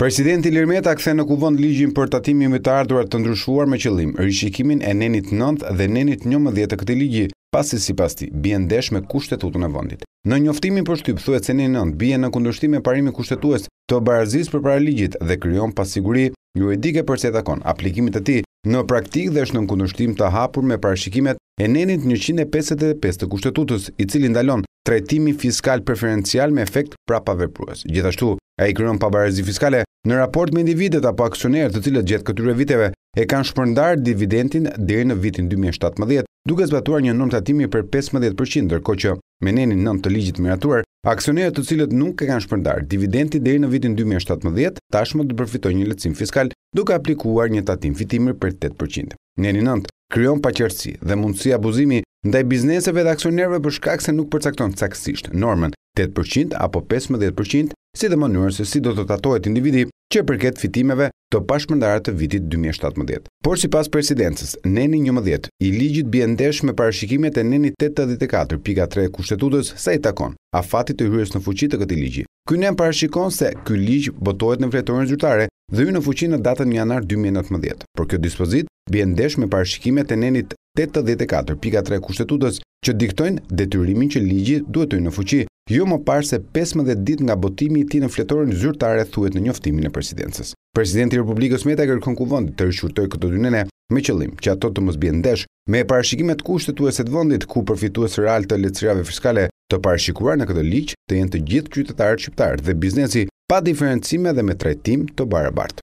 Presidenti Ilir Meta kthen në Kuvend ligjin për tatimin mbi të ardhurat të ndryshuar me qëllim rishikimin e nenit nëntë dhe nenit njëmbëdhjetë të këtij ligji, pasi sipas tij, bie ndesh me Kushtetutën e vendit. Në njoftimin për shtyp thuhet se neni nëntë bie në kundërshtim me parimin kushtetues të barazisë përpara ligjit dhe krijon pasiguri, juridike për sa i takon aplikimit të tij në praktikë dhe është në kundërshtim të hapur me parashikimet e nenit njëqind e pesëdhjetë e pesë të Kushtetutës, i cili ndalon trajtimin fiskal preferencial me efekt prapaveprues. Gjithashtu, ai krijon pabarazi fiskale në raport me individët apo aksionerët të cilët gjatë këtyre viteve e kanë shpërndarë dividendin deri në vitin dy mijë e shtatëmbëdhjetë duke zbatuar një normë tatimi prej pesëmbëdhjetë për qind, ndërkohë që me nenin nëntë të ligjit të miratuar, aksionerët të cilët nuk e kanë shpërndarë dividendin deri në vitin 2017, tashmë do të përfitojnë një lehtësim fiskal duke aplikuar një tatim fitimi prej 8% Neni nëntë krijon paqartësi dhe mundësi abuzimi ndaj bizneseve dhe aksionerëve për shkak se nuk përcakton caktësisht normën 8% apo 15% si dhe mënyrën se si do të tatohet individi sa i përket fitimeve të pashpërndara të vitit dy mijë e shtatëmbëdhjetë. Por sipas Presidencës, neni njëmbëdhjetë i ligjit bie ndesh me parashikimet e nenit tetëdhjetë e katër pika tre e Kushtetutës sa i takon afatit të hyrjes në fuqi të këtij ligji. Ky nen parashikon se ky ligj botohet në fletoren zyrtare dhe hyn në fuqi në datën një janar dy mijë e nëntëmbëdhjetë, por kjo dispozitë bie ndesh me parashikimet e nenit tetëdhjetë e katër pika tre Kushtetutës që diktojnë detyrimin që ligji duhet të hyjë në fuqi jo më parë se pesëmbëdhjetë ditë nga botimi i tij në fletoren zyrtare thuhet në njoftimin e Presidencës. Presidenti i Republikës Meta i kërkon Kuvendit të rishqyrtojë këto dy nene me qëllim që ato të mos bien ndesh me parashikimet kushtetuese të vendit ku përfitues realë të lehtësirave fiskale të parashikuara në këtë ligj të jenë të gjithë qytetarët shqiptarë dhe biznesi pa diferencime dhe me trajtim të barabartë.